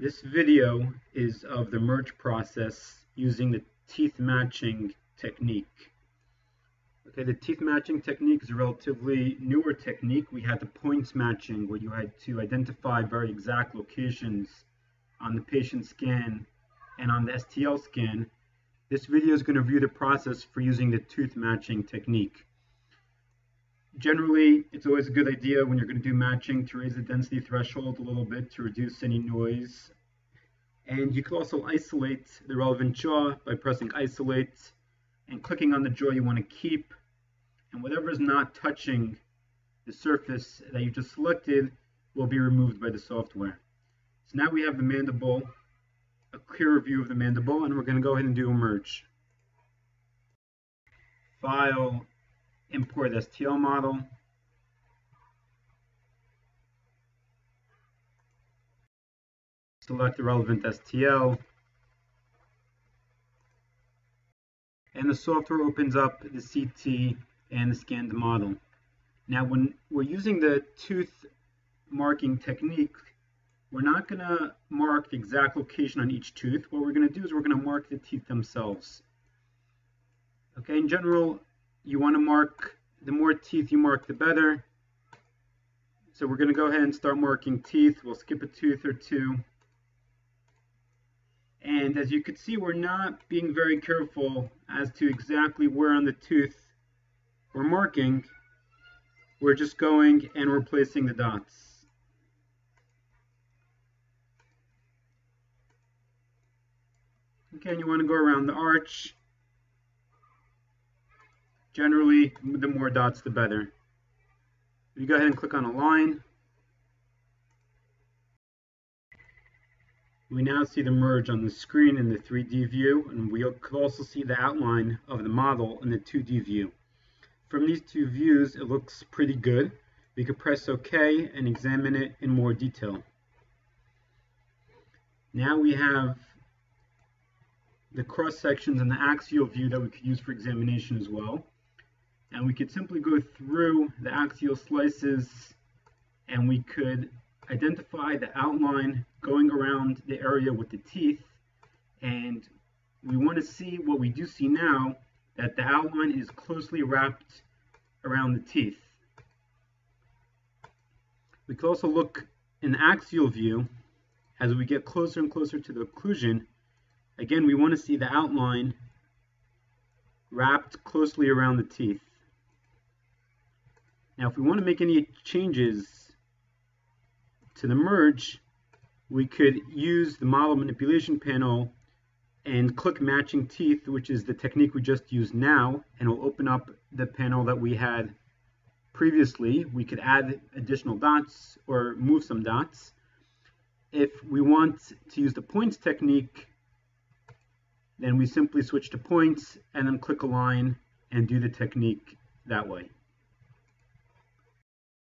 This video is of the merge process using the teeth matching technique. Okay, the teeth matching technique is a relatively newer technique. We had the points matching where you had to identify very exact locations on the patient scan and on the STL scan. This video is going to review the process for using the tooth matching technique. Generally, it's always a good idea when you're going to do matching to raise the density threshold a little bit to reduce any noise. And you can also isolate the relevant jaw by pressing isolate and clicking on the jaw you want to keep. And whatever is not touching the surface that you just selected will be removed by the software. So now we have the mandible, a clearer view of the mandible, and we're going to go ahead and do a merge. File, import STL model. Select the relevant STL. And the software opens up the CT and the scanned model. Now when we're using the tooth marking technique, we're not going to mark the exact location on each tooth. What we're going to do is we're going to mark the teeth themselves. Okay, in general, you want to mark, the more teeth you mark, the better. So we're going to go ahead and start marking teeth. We'll skip a tooth or two. And as you can see, we're not being very careful as to exactly where on the tooth we're marking. We're just going and replacing the dots. Okay, and you want to go around the arch Generally, the more dots, the better. You go ahead and click on Align, we now see the merge on the screen in the 3D view, and we could also see the outline of the model in the 2D view. From these two views, it looks pretty good. We could press OK and examine it in more detail. Now we have the cross sections and the axial view that we could use for examination as well. And we could simply go through the axial slices and we could identify the outline going around the area with the teeth. And we want to see what we do see now, that the outline is closely wrapped around the teeth. We can also look in the axial view as we get closer and closer to the occlusion. Again, we want to see the outline wrapped closely around the teeth. Now, if we want to make any changes to the merge, we could use the model manipulation panel and click matching teeth, which is the technique we just used now, and it will open up the panel that we had previously. We could add additional dots or move some dots. If we want to use the points technique, then we simply switch to points and then click Align and do the technique that way.